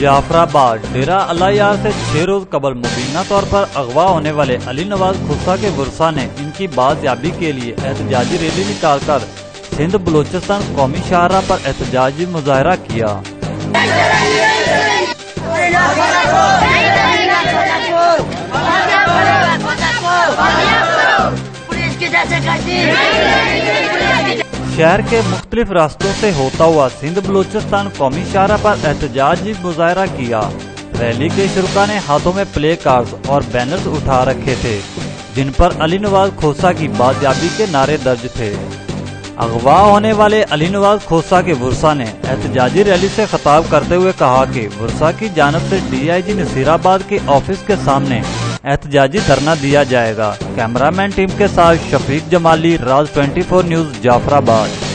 جعفر آباد ڈیرا اللہ یار سے چھ روز قبل مبینہ طور پر اغوا ہونے والے علی نواز خصہ کے ورثہ نے ان کی بازیابی کے لیے احتجاجی ریلی نکال کر سندھ، بلوچستان قومی شاہراہ پر احتجاجی مظاہرہ کیا۔ پولیس کی جیسے شہر کے مختلف راستوں سے ہوتا ہوا سندھ بلوچستان قومی شہرہ پر احتجاجی مظاہرہ کیا۔ ریلی کے شرکا نے ہاتھوں میں پلے کارز اور بینرز اٹھا رکھے تھے، جن پر علی نواز کھوسا کی بازیابی کے نعرے درج تھے۔ اغوا ہونے والے علی نواز خوصہ کے ورسا نے احتجاجی ریلی سے خطاب کرتے ہوئے کہا کہ ورسا کی جانب سے ڈی آئی جی نصیر آباد کے آفس کے سامنے احتجاجی دھرنا دیا جائے گا۔ کیمرہ مین ٹیم کے ساتھ شفیق جمالی، راز 24 نیوز جعفر آباد